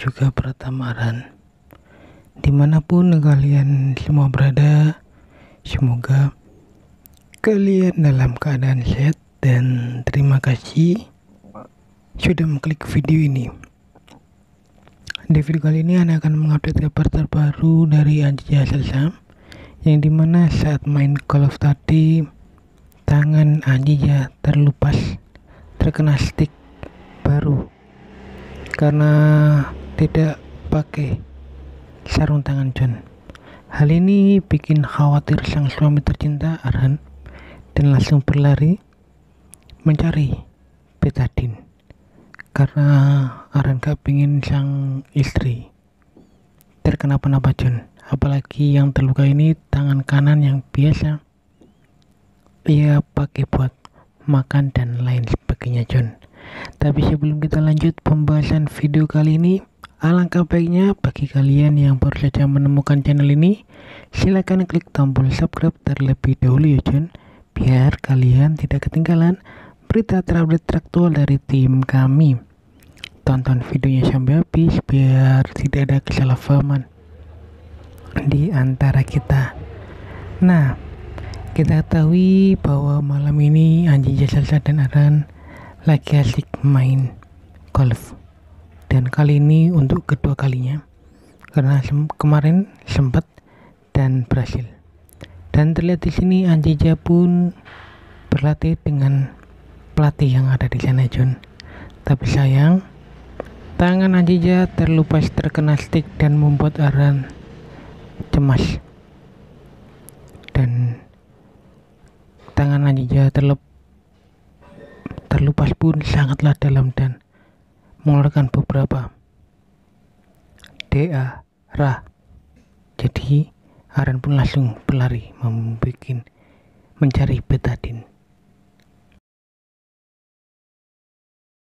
juga Pratamaran Di mana pun kalian semua berada Semoga kalian dalam keadaan sehat dan terima kasih sudah mengklik video ini. Di video kali ini Anda akan mengupdate kabar terbaru dari Anji Salsam yang di mana saat main Call of Duty tangan Anjija terlupas terkena stick karena tidak pakai sarung tangan John. Hal ini bikin khawatir sang suami tercinta Arhan dan langsung berlari mencari betadin karena Arhan gak pingin sang istri terkena penapa John. Apalagi yang terluka ini tangan kanan yang biasa ia pakai buat makan dan lain sebagainya John tapi sebelum kita lanjut pembahasan video kali ini, alangkah baiknya bagi kalian yang baru saja menemukan channel ini, silahkan klik tombol subscribe terlebih dahulu ya John, biar kalian tidak ketinggalan berita terupdate traktual dari tim kami. Tonton videonya sampai habis biar tidak ada kesalahpahaman di antara kita. Nah, kita ketahui bahwa malam ini Anji Jasalsa dan Aran lagi asik main golf. Dan kali ini untuk kedua kalinya. Karena sem kemarin sempat dan berhasil. Dan terlihat di sini Anjija pun berlatih dengan pelatih yang ada di sana John tapi sayang tangan Anjija terlupas terkena stick dan membuat Aran cemas. Dan tangan Anjija terlepas terlupas pun sangatlah dalam dan mengeluarkan beberapa DA Ra. Jadi Aren pun langsung berlari membuat mencari betadin.